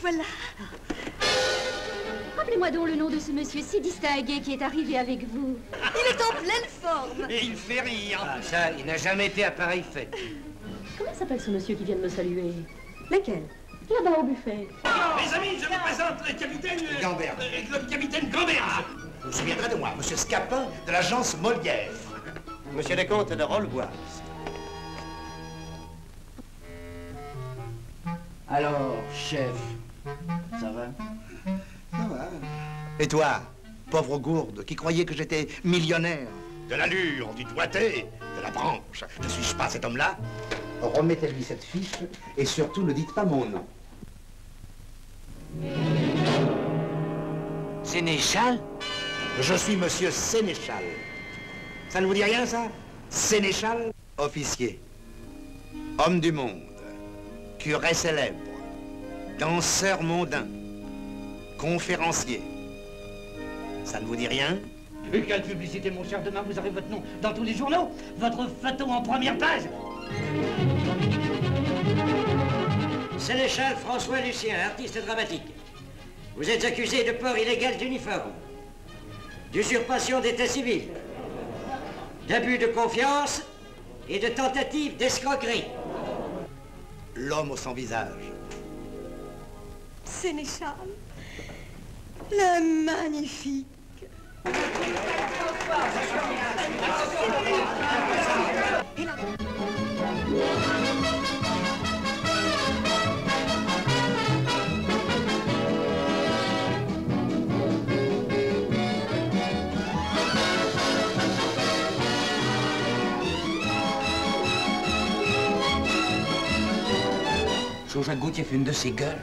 voilà. Rappelez-moi donc le nom de ce monsieur si distingué qui est arrivé avec vous. Il est en pleine forme. Et il fait rire. Ah, ça, il n'a jamais été à pareille fête. Comment s'appelle ce monsieur qui vient de me saluer? Lequel? Là-bas au buffet. Mes amis, je vous présente le capitaine... Gamberge. euh, le capitaine Gamberge. Vous vous souviendrez de moi, monsieur Scapin de l'agence Molière. Monsieur le comte de Rolboise. Alors, chef, ça va? Ça va. Et toi, pauvre gourde, qui croyait que j'étais millionnaire? De l'allure, du doigté, de la branche. Ne suis-je pas cet homme-là? Remettez-lui cette fiche et surtout ne dites pas mon nom. Sénéchal? Je suis monsieur Sénéchal. Ça ne vous dit rien, ça? Sénéchal, officier. Homme du monde. Curé célèbre. Danseur mondain. Conférencier. Ça ne vous dit rien? Et quelle publicité, mon cher Demain, vous avez votre nom dans tous les journaux Votre photo en première page Sénéchal François Lucien, artiste dramatique. Vous êtes accusé de port illégal d'uniforme, d'usurpation d'état civil, d'abus de confiance et de tentative d'escroquerie. L'homme au sans visage. Sénéchal. Le magnifique. Jean-Jacques Gaultier fait une de ses gueules.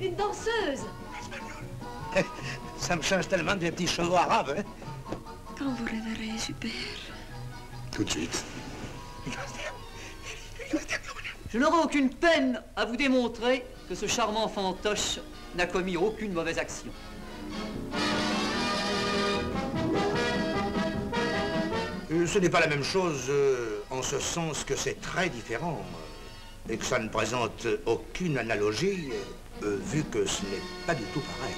Une danseuse. Ça me change tellement des petits chevaux arabes, hein Quand vous réveillerez, super. Tout de suite. Je n'aurai aucune peine à vous démontrer que ce charmant fantoche n'a commis aucune mauvaise action. Ce n'est pas la même chose euh, en ce sens que c'est très différent euh, et que ça ne présente aucune analogie euh, vu que ce n'est pas du tout pareil.